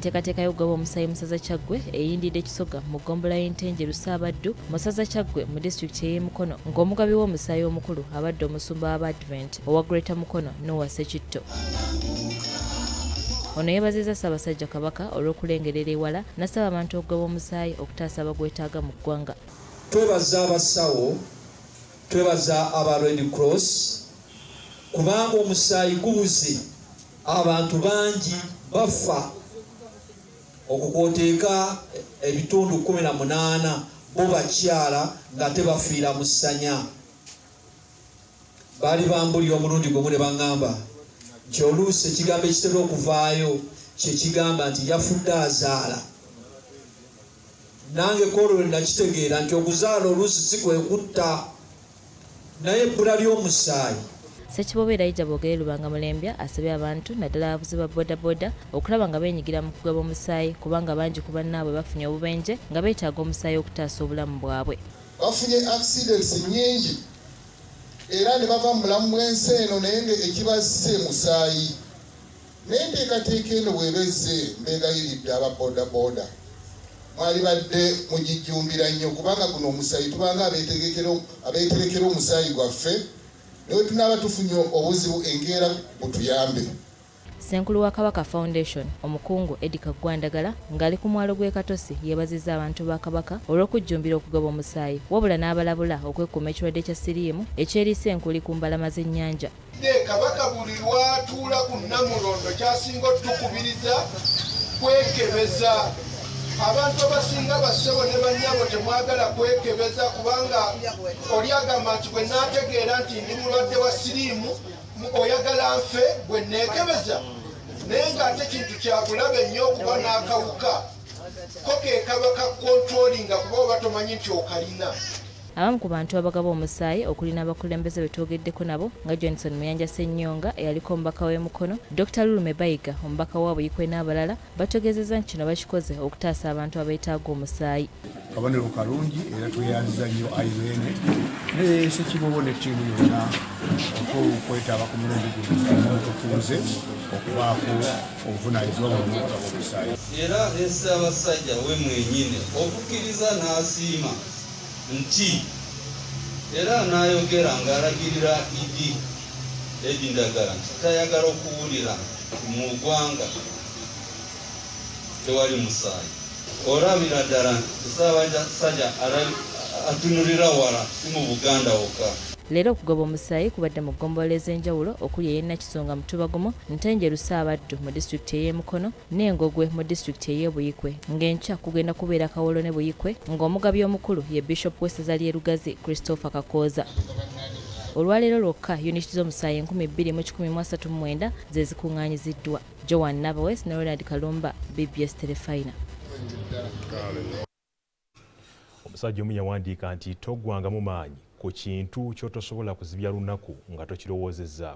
nteekateeka y'okugaba omusaayi mu ssaza kyaggwe eyindidde ekisoga mu ggombola y'entenje lusaabaddu mu ssaza kyaggwe mu disitulikiti ey'emukono ng'omugabi w'omusaayi omukulu abadde omusumba w'abadvent owa greta mukono nowa sekitto ono yeebazizza ssaabasajja kabaka olw'okulengerera ewala n'asaba abantu okugaba omusaayi okutaasa abagwetaaga mu ggwanga. Twebaza abasawo twebaza aba red cross kubanga omusaayi gubuze abantu bangi bafa okukwoteeka ebitundu 18 bo bakyala nga tebafiira mu ssanya baali bambulira omulundi gumu ne baŋŋamba nti oluusi ekigambo ekitera okuvaayo kyekigamba nti yafudde azaala. Nange kolwo nakitegeera nti okuzaala oluusi si kwekutta naye ebbula ly'omusaayi ssekiboba era yijja boogere lubanga mulembya asabye abantu naddala abavuzi ba bodaboda okulaba nga beenyigira mu kugaba omusaayi kubanga bangi ku bannaabwe bafunye obubenje nga beetaaga omusaayi okutaasa obulamu bwabwe. Bafunye accidents nyingi era ne bava mu mulamu bw'ensi eno naye nga ekibazise musaayi. Naye enteekateeka eno bwebezze mbeegayiridde aba bodaboda. Mwali badde mugijjumbira nnyo kubanga guno omusaayi tubanga abeeterekera omusaayi gwaffe naye tunaaba tufunye obuzibu enkeera butuyambe. Ssenkulu wa kabaka foundation omukungu edika gwandagala ng'ali ku mwalo gw'e katosi yeebazizza abantu ba kabaka olw'okujjumbira okugaba omusaayi wabula n'abalabula okwekuuma ekirwadde kya siriimu ekyeriisa enkuli ku mbalama z'ennyanja. Kabaka buli lwatuula ku namulondo kyasinga otukubiriza kwekebeza abantu abasinga bassebo ne bannyabo temwagala kwekebeza kubanga oli agamba nti bwe naategeera nti ndi mulwadde wa siriimu oyagala nfe bwe neekebeza naye ng'ate kintu kyabulabe nnyo okuba n'akawuka. Ko ke kaba ka kontrolinga kuba oba tomanyi nti okalina abamu ku bantu abagaba omusaayi okuli n'abakulembeze be twogeddeko nabo nga johnson muyanja ssennyonga eyaliko omubaka w'emukono dr lulume bayiga omubaka wa buyikwe n'abalala bategeezezza nti kino bakikoze okutaasa abantu abeetaaga omusaayi. Kabonero kalungi era tweyanziza nnyo airene ne sekibobo ne ttiimu yonna okwetaba ku mulundi guno tukunze okubaako obuvunanyizibwa bwomugaba omusaayi era essaabasajja we mwenyine okukkiriza n'asiima nti era n'ayogera ng'alagirira idi edi ndagala nti tayagala okuwulira mu ggwanga tewali musaayi. Olabira ddala nti ssaabasajja atunulira wala si mu buganda wokka leero okugaba omusaayi kubadde mu ggombola ez'enjawulo okuli ey'ennakisonga mu tubagumu ntenjeru saabaddu mu disitulikiti ey'emukono n'engogwe mu disitulikiti ey'ebuyikwe ng'enkya kugenda kubeera kawolo ne buyikwe ng'omugabi omukulu ye bishop w'essaza ly'e lugazi christopher kakooza. Olwaleero lwokka yuniti z'omusaayi 2139 ze zikuŋŋaanyiziddwa joan navawes ne ronald kalumba bbs telefina omusajja omu yawandiika nti toggwangamu maanyi ku kintu ky'otosobola kuzibya lunaku nga tokirowoozezzaako